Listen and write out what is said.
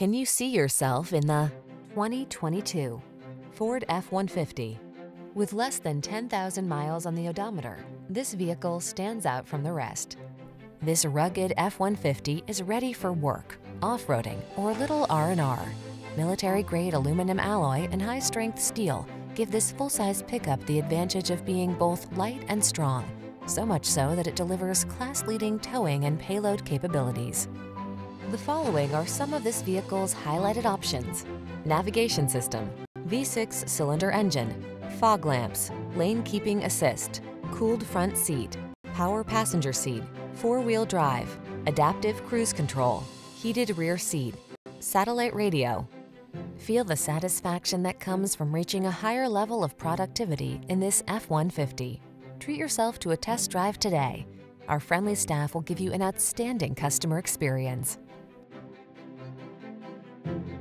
Can you see yourself in the 2022 Ford F-150? With less than 10,000 miles on the odometer, this vehicle stands out from the rest. This rugged F-150 is ready for work, off-roading, or little R&R. Military-grade aluminum alloy and high-strength steel give this full-size pickup the advantage of being both light and strong, so much so that it delivers class-leading towing and payload capabilities. The following are some of this vehicle's highlighted options. Navigation system, V6 cylinder engine, fog lamps, lane keeping assist, cooled front seat, power passenger seat, four-wheel drive, adaptive cruise control, heated rear seat, satellite radio. Feel the satisfaction that comes from reaching a higher level of productivity in this F-150. Treat yourself to a test drive today. Our friendly staff will give you an outstanding customer experience thank you.